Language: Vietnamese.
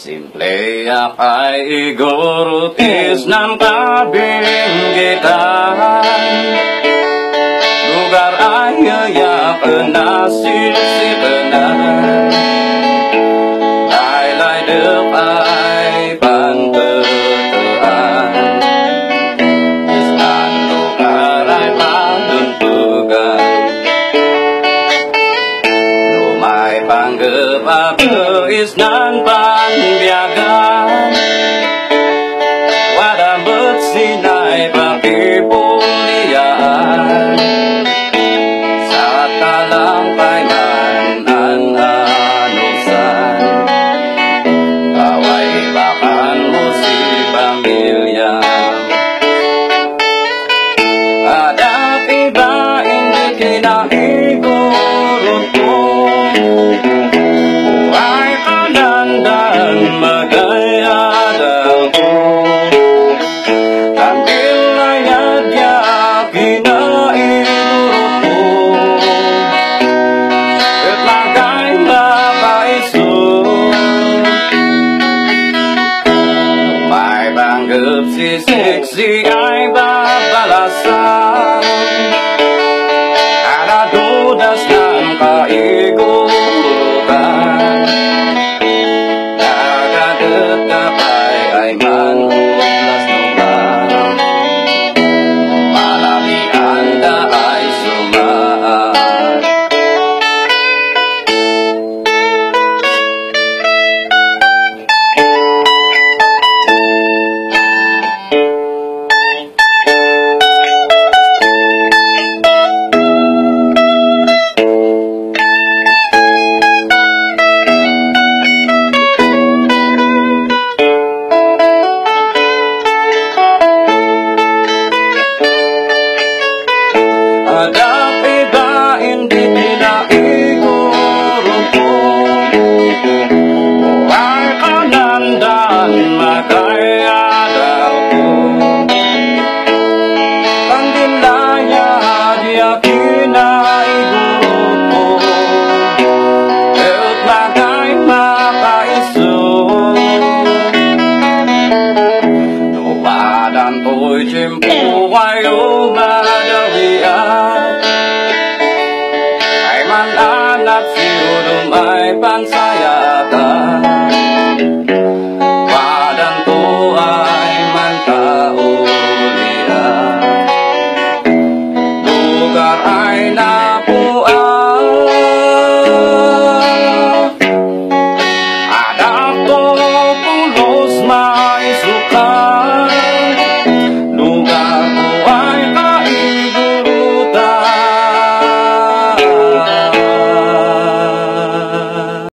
Simple ay igurutis ng kabinggitan panggap isnan panbiagan Wadambut sinay pakipulian Sa talampainan an anusan Kaway bakan mo si pamilya Ada iba hindi kinaigurot banggap si sexy ay babalasan Ada iba hindi pinaiguro ko Buhay kanandan magayadaw ko Ang dinaya di akinaiguro ko At magay makaiso Tuwadan ko'y tiyempo ay mãi vang sai